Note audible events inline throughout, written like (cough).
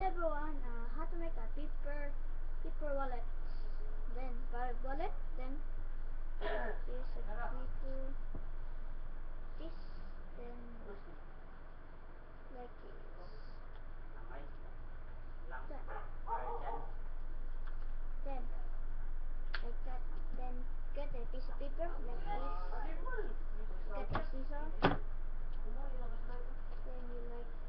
everyone uh, how to make a paper paper wallet. Then wallet, then (coughs) here's a paper. This then like this. Lamay. Lang. That. Guardian. Then like that. Then get a piece of paper like this. Get a scissor. Then you like this.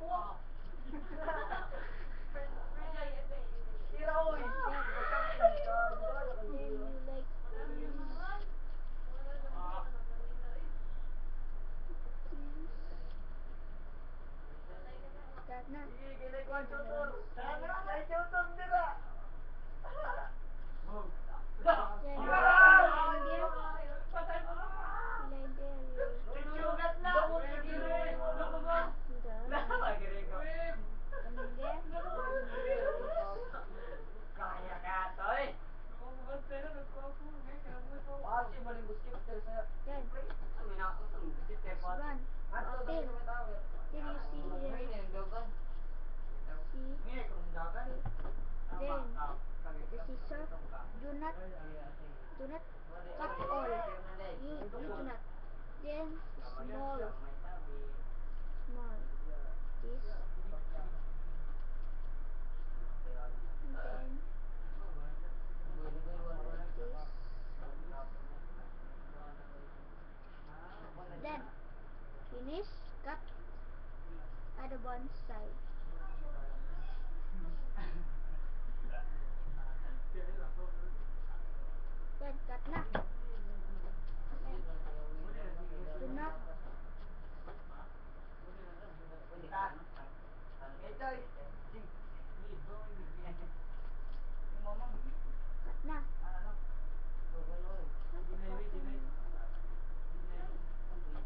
Then you like this. That na. Then you line there. Line there. You Coming there. Kaya ka, toy. Then Ang ina ko, ang gusit eh, pot. run. Uphill. Then you see here. See. Ngini, kung dagan. Then Ah, kami the ka. scissor. Do not do not cut all. You you do not. Then small May sabi. small. This. Then then finish. Cut at the one side. Then cut na. Do not cut na.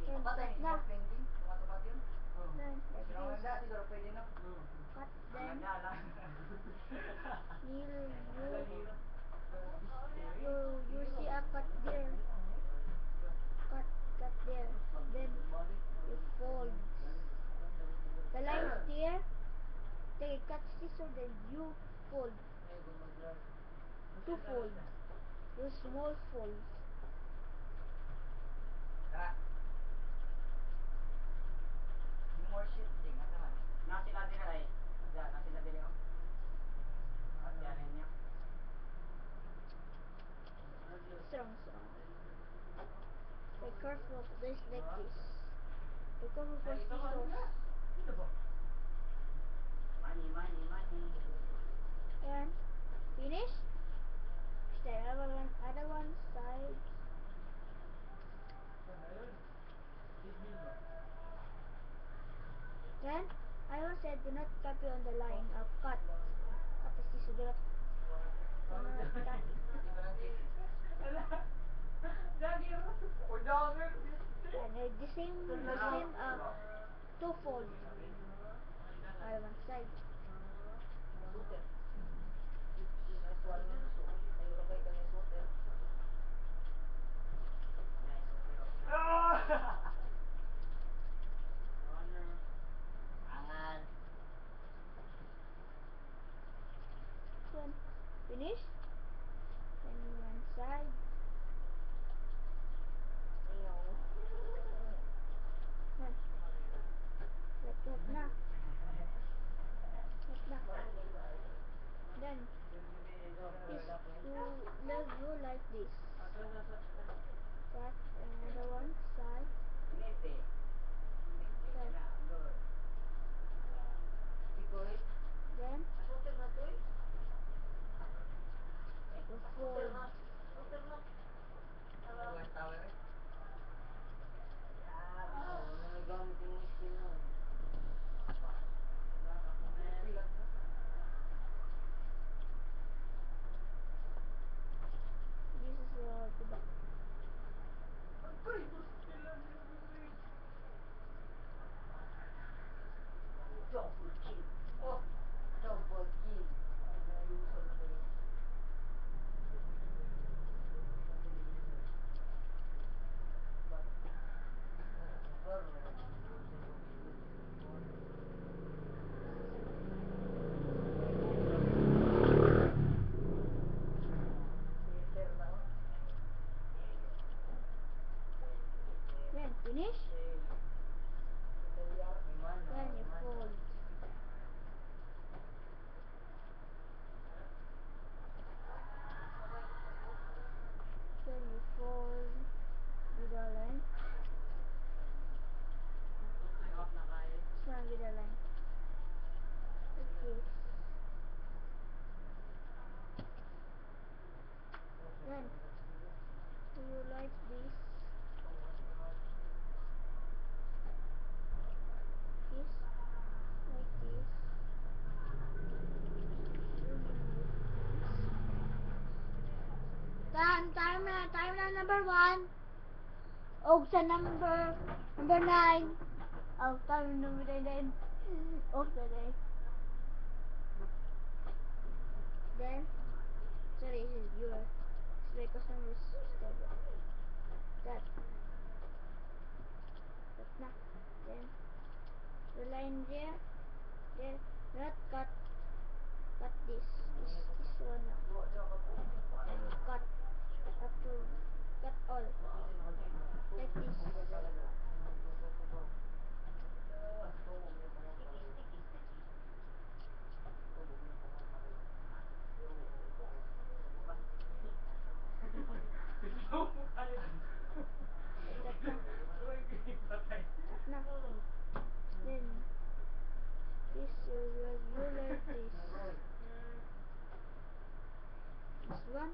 Then cut na. Then like this. Cut then you you you you see a cut there. Cut cut there. Then you fold. The lines there. Take a cut scissor then you fold. Two fold. You small fold. Nasila dira ay. Ya, nasila dira oh. At yan niya. Strong strong. Be careful of this this. Be careful scissors. Money, money, money. And finish. The other one, other one side. Then I was said do not copy on the line or cut. Cut the scissor. Do not, do. And uh, the same, the same uh, two fold. Other one side. Then finish. Then one side. Then like that na. Like that. Then this you love you like this. That another one side. Finish? Then you fold. Then you fold with the line. Saan with the line? Like this. Then you like this. This like this. Time, time na, time na number one. Oh, Og sa number, number nine. Oh, time number nine. Off the day. Then, sorry, this is your, my customer is stable. That. That na. Then, the line there, there, not cut, cut this, this, this one now. Then you cut, up to, cut all, like this. That na. Then, this you will do like this. This one.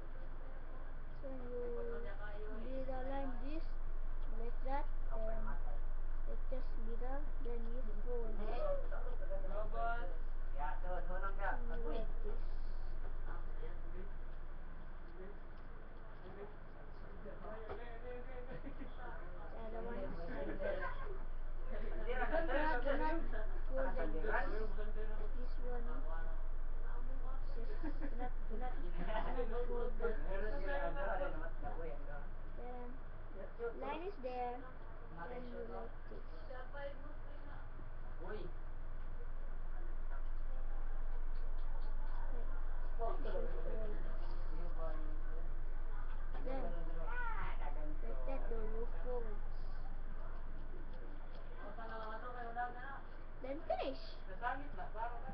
Then you be the line this, like that, and like just middle, then you fold. Ya, tuh, tulong ka. And you like this. The other one is like that. Hindi ra ka, Do not, do not fold like this. Sandiran. This one, just do not, do not, do not fold like Meron this. sila, ano, ano, naman, naku, yan ka. Then, line is there, then you like this. Uy. Like, like you fold. Then, like that, do you fold. Then finish.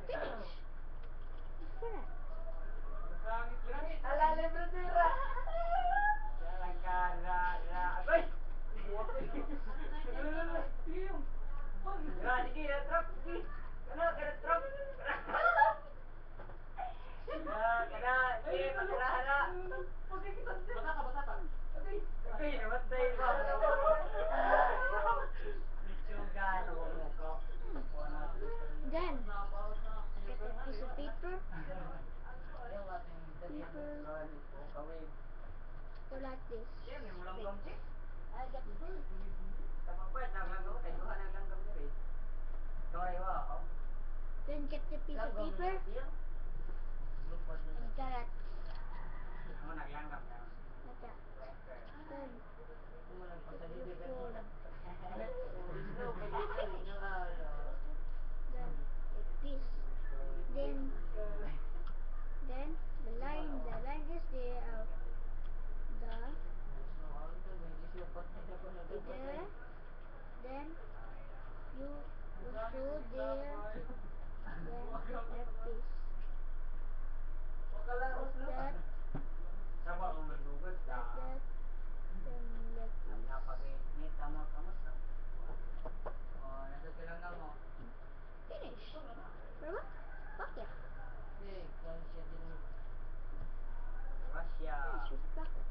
Finish. Different. Ala, libre tira. Jalan ka, ra, ra. Agoy! Ra, sige, ra, trap, sige. Ano, kada trap. Ra, kada, sige, magrahara. Agoy, namatay ba? Litsugan, ako mo ko. Then, get a piece of paper, go like this. Straight. I get full. Then get the piece of paper and cut it like that. Then, you fold. Then, like this. Then, then the line, the line is there. Uh, the there. Then you show there. Then like this. Like that. Like that. Then like this. Finish. Berapa? Pakai. Finish with pakai.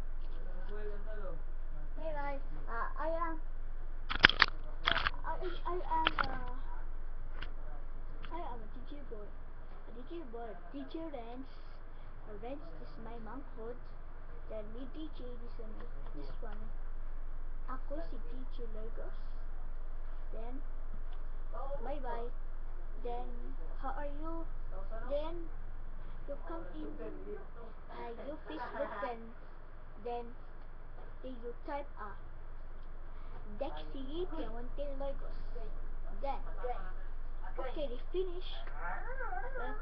Hey guys, uh, I am I, I am uh, I am a teacher boy. A teacher. Uh, Rance is my monkhood. Then me teacher is uh, my, this one. Ako si teacher Loygos. Then bye bye. Then how are you? Then you come in. Uh, you Facebook friend. Then then you type a Dexy Piemonte Loygos. Then okay, they finish. Then